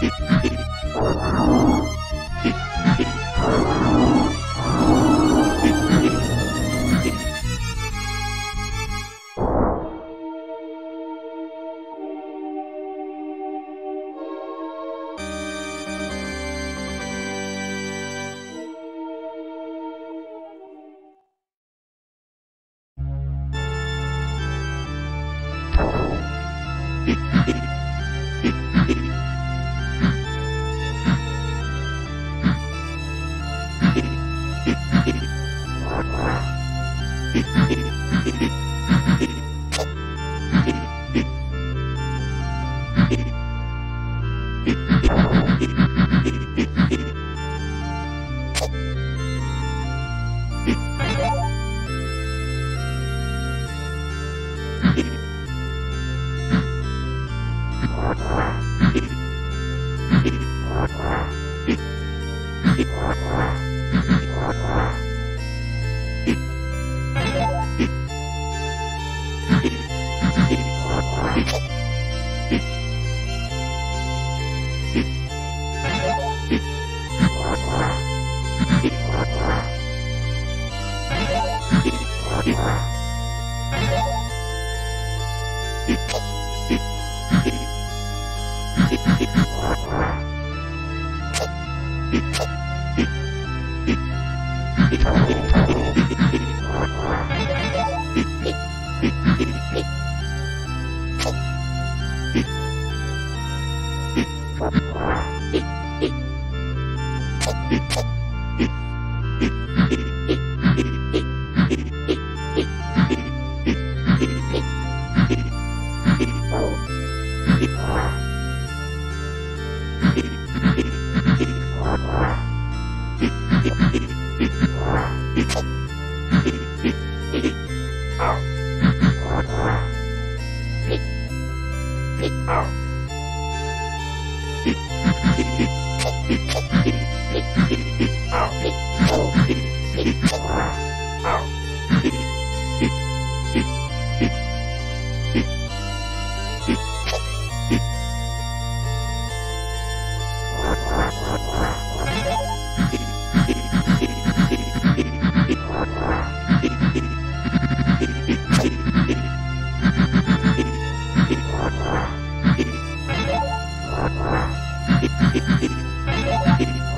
Ha ha ha! Yeah. Ha